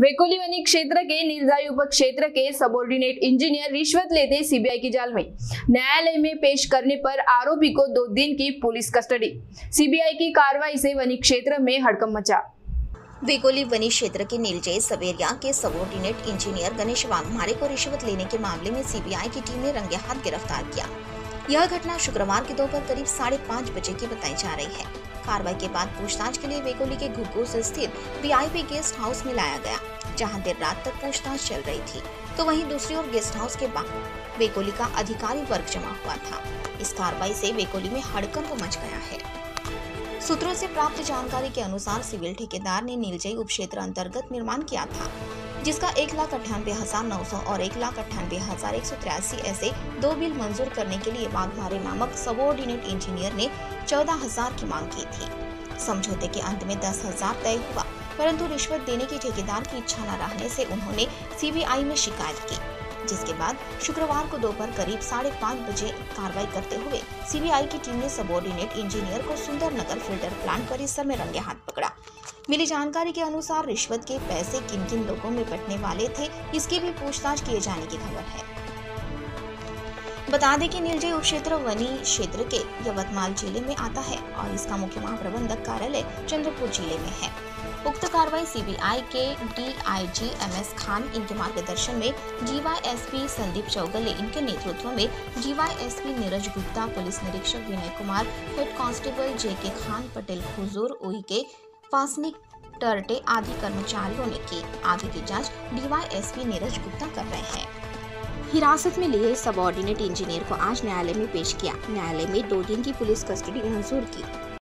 वेकोली वनी क्षेत्र के, नीलजाई उप क्षेत्र के सबोर्डिनेट इंजीनियर रिश्वत लेते सीबीआई की जाल में। न्यायालय में पेश करने पर आरोपी को दो दिन की पुलिस कस्टडी। सीबीआई की कार्रवाई से वनी क्षेत्र में हड़कम मचा। वेकोली वनी क्षेत्र के नीलजय सवेरिया के सबोर्डिनेट इंजीनियर गणेश वाघमारे को रिश्वत लेने के मामले में सीबीआई की टीम ने रंगे हाथ गिरफ़्तार किया। यह घटना शुक्रवार के दोपहर करीब साढ़े पाँच बजे की बताई जा रही है। कार्रवाई के बाद पूछताछ के लिए वेगोली के घुग्गोस स्थित वीआईपी गेस्ट हाउस में लाया गया, जहाँ देर रात तक पूछताछ चल रही थी। तो वहीं दूसरी ओर गेस्ट हाउस के बाहर वेगोली का अधिकारी वर्ग जमा हुआ था। इस कार्रवाई से वेकोली में हड़कंप मच गया है। सूत्रों से प्राप्त जानकारी के अनुसार सिविल ठेकेदार ने नीलजई उपक्षेत्र अंतर्गत निर्माण किया था, जिसका एक लाख अट्ठानबे हज़ार नौ सौ और एक लाख अट्ठानबे हज़ार एक सौ तिरासी ऐसे दो बिल मंजूर करने के लिए वाघमारे नामक सबॉर्डिनेट इंजीनियर ने चौदह हज़ार की मांग की थी। समझौते के अंत में दस हज़ार तय हुआ, परंतु रिश्वत देने की ठेकेदार की इच्छा न रहने से उन्होंने सीबीआई में शिकायत की। जिसके बाद शुक्रवार को दोपहर करीब साढ़े पाँच बजे कार्रवाई करते हुए सीबीआई की टीम ने सबोर्डिनेट इंजीनियर को सुंदर नगर फ़िल्टर प्लांट परिसर में रंगे हाथ पकड़ा। मिली जानकारी के अनुसार रिश्वत के पैसे किन किन लोगों में बटने वाले थे, इसकी भी पूछताछ किए जाने की खबर है। बता दें कि नीलजय उप क्षेत्र वनी क्षेत्र के यवतमाल ज़िले में आता है और इसका मुख्य महाप्रबंधक कार्यालय चंद्रपुर ज़िले में है। उक्त कार्रवाई सीबीआई के डीआईजी एमएस खान इनके मार्गदर्शन में जीवाईएसपी संदीप चौगले इनके नेतृत्व में जीवाईएसपी नीरज गुप्ता, पुलिस निरीक्षक Vinay Kumar, head constable J K Khan, Patel Khujur के फासनिक टर्टे आदि कर्मचारियों ने की। आगे की जाँच डीवाईएसपी नीरज गुप्ता कर रहे हैं। हिरासत में लिए सबॉर्डिनेट इंजीनियर को आज न्यायालय में पेश किया। न्यायालय में दो दिन की पुलिस कस्टडी मंजूर की।